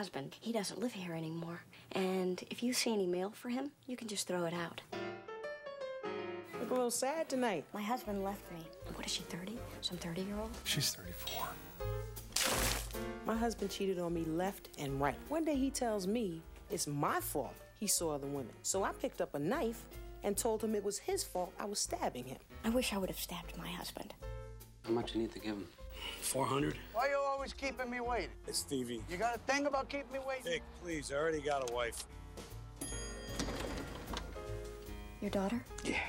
husband. He doesn't live here anymore. And if you see any mail for him, you can just throw it out. Look a little sad tonight. My husband left me. What is she, 30? Some 30 year old? She's 34. My husband cheated on me left and right. One day he tells me it's my fault he saw other women. So I picked up a knife and told him it was his fault I was stabbing him. I wish I would have stabbed my husband. How much you need to give him? 400? Why you always keeping me waiting? It's Stevie. You got a thing about keeping me waiting? Vic, please, I already got a wife. Your daughter? Yeah.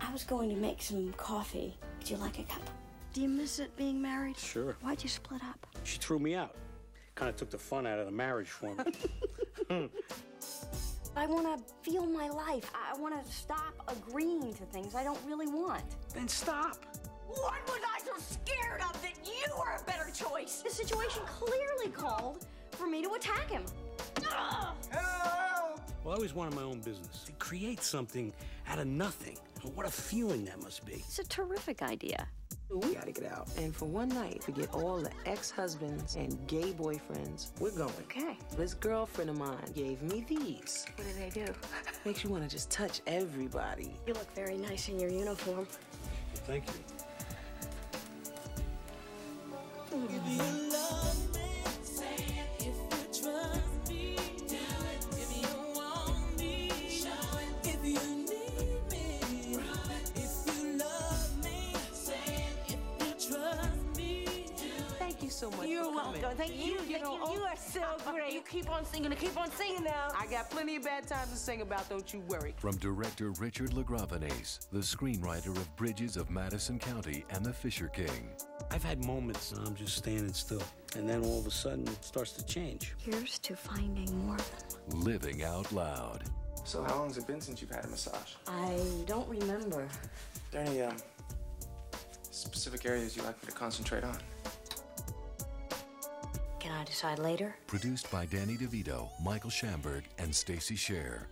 I was going to make some coffee. Would you like a cup? Do you miss it being married? Sure. Why'd you split up? She threw me out. Kind of took the fun out of the marriage for me. I want to feel my life. I want to stop agreeing to things I don't really want. then stop. What was I so scared of situation clearly called for me to attack him. Ugh. Well, I always wanted my own business. To create something out of nothing. What a feeling that must be. It's a terrific idea. We gotta get out. And for one night, forget all the ex-husbands and gay boyfriends. We're going. Okay. This girlfriend of mine gave me these. What do they do? Makes you wanna just touch everybody. You look very nice in your uniform. Thank you. Thank much You're for coming. welcome. Thank you. You Thank know, you. You oh, are so great. You keep on singing. Keep on singing now. I got plenty of bad times to sing about, don't you worry. From director Richard LaGravenese, the screenwriter of Bridges of Madison County and The Fisher King. I've had moments and I'm just standing still. And then all of a sudden it starts to change. Here's to finding more of them. Living Out Loud. So how long has it been since you've had a massage? I don't remember. Are there any um, specific areas you'd like me to concentrate on? Can I decide later? Produced by Danny DeVito, Michael Shamberg, and Stacey Sher.